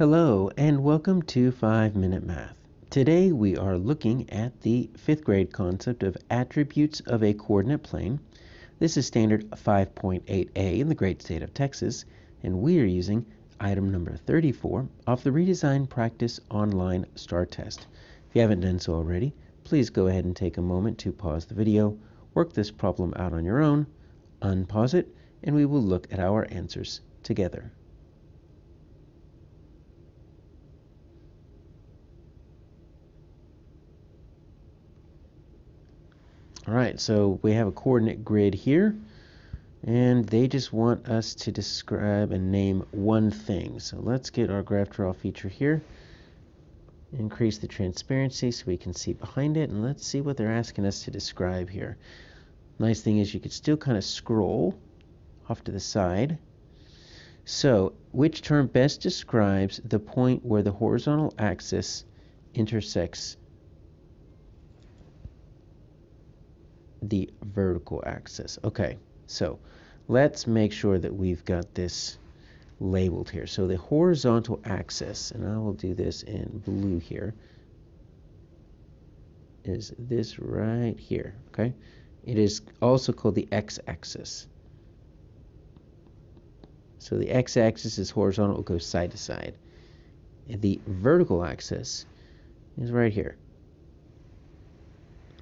Hello and welcome to 5 Minute Math. Today we are looking at the 5th grade concept of attributes of a coordinate plane. This is standard 5.8a in the great state of Texas and we are using item number 34 off the Redesign Practice Online STAAR Test. If you haven't done so already, please go ahead and take a moment to pause the video, work this problem out on your own, unpause it, and we will look at our answers together. All right, so we have a coordinate grid here, and they just want us to describe and name one thing. So let's get our graph draw feature here. Increase the transparency so we can see behind it, and let's see what they're asking us to describe here. Nice thing is you could still kind of scroll off to the side. So, which term best describes the point where the horizontal axis intersects the vertical axis. Okay, so let's make sure that we've got this labeled here. So the horizontal axis, and I will do this in blue here, is this right here, okay? It is also called the x-axis. So the x-axis is horizontal, it goes side to side. The vertical axis is right here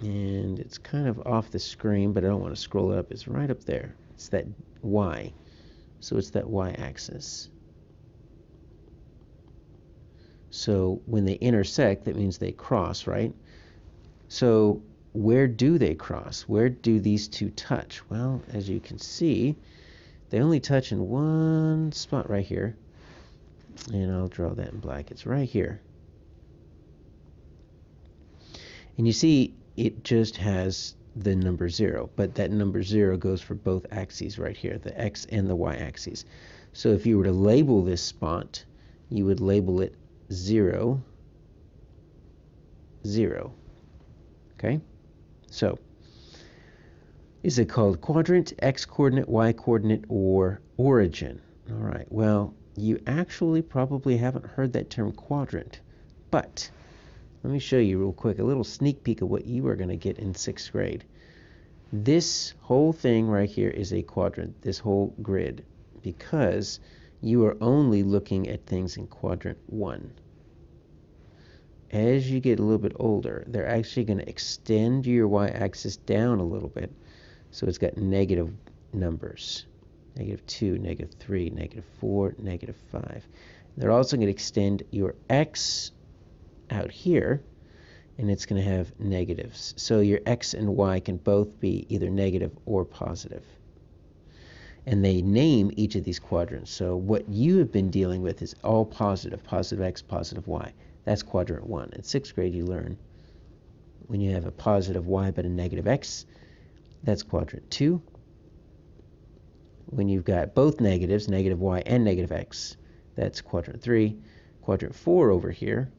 and it's kind of off the screen but I don't want to scroll it up. It's right up there. It's that Y. So it's that Y axis. So when they intersect that means they cross right? So where do they cross? Where do these two touch? Well as you can see they only touch in one spot right here. And I'll draw that in black. It's right here. And you see it just has the number 0, but that number 0 goes for both axes right here, the x and the y axes. So if you were to label this spot, you would label it 0, 0. Okay? So, is it called quadrant, x coordinate, y coordinate, or origin? All right, well, you actually probably haven't heard that term quadrant, but let me show you real quick a little sneak peek of what you are going to get in sixth grade. This whole thing right here is a quadrant, this whole grid, because you are only looking at things in quadrant one. As you get a little bit older, they're actually going to extend your y-axis down a little bit. So it's got negative numbers. Negative 2, negative 3, negative 4, negative 5. They're also going to extend your x out here and it's going to have negatives. So your x and y can both be either negative or positive. And they name each of these quadrants. So what you have been dealing with is all positive, positive x, positive y. That's quadrant 1. In 6th grade you learn when you have a positive y but a negative x, that's quadrant 2. When you've got both negatives, negative y and negative x, that's quadrant 3. Quadrant 4 over here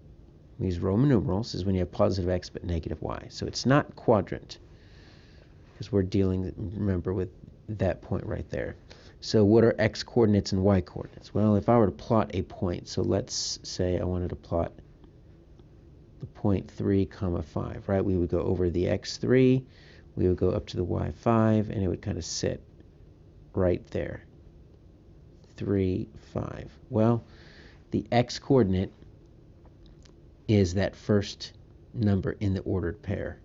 use Roman numerals is when you have positive x but negative y. So it's not quadrant because we're dealing, remember, with that point right there. So what are x coordinates and y coordinates? Well, if I were to plot a point, so let's say I wanted to plot the point 3 comma 5, right? We would go over the x3, we would go up to the y5, and it would kind of sit right there. 3, 5. Well, the x coordinate is that first number in the ordered pair.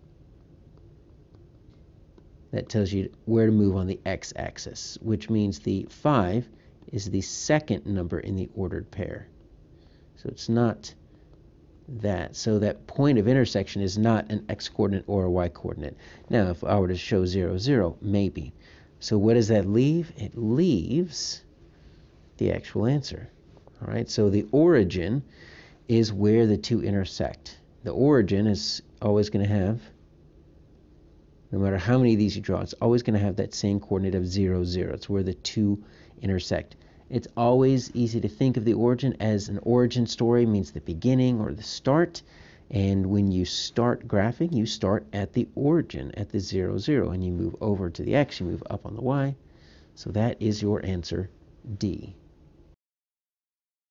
That tells you where to move on the x-axis, which means the 5 is the second number in the ordered pair. So it's not that. So that point of intersection is not an x-coordinate or a y-coordinate. Now, if I were to show 0, 0, maybe. So what does that leave? It leaves the actual answer. All right, so the origin is where the two intersect. The origin is always going to have, no matter how many of these you draw, it's always going to have that same coordinate of 0, 0. It's where the two intersect. It's always easy to think of the origin as an origin story, means the beginning or the start. And when you start graphing, you start at the origin, at the 0, 0, and you move over to the x, you move up on the y. So that is your answer, D.